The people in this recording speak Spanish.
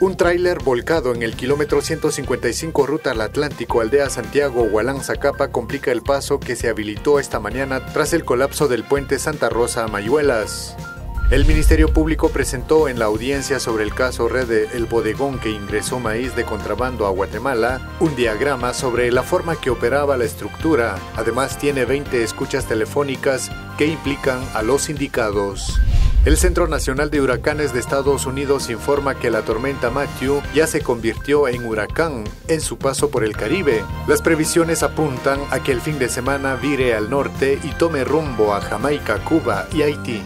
Un tráiler volcado en el kilómetro 155 ruta al Atlántico, aldea Santiago, Hualán, Zacapa, complica el paso que se habilitó esta mañana tras el colapso del puente Santa Rosa a Mayuelas. El Ministerio Público presentó en la audiencia sobre el caso Red de El Bodegón que ingresó maíz de contrabando a Guatemala un diagrama sobre la forma que operaba la estructura. Además tiene 20 escuchas telefónicas que implican a los indicados. El Centro Nacional de Huracanes de Estados Unidos informa que la tormenta Matthew ya se convirtió en huracán en su paso por el Caribe. Las previsiones apuntan a que el fin de semana vire al norte y tome rumbo a Jamaica, Cuba y Haití.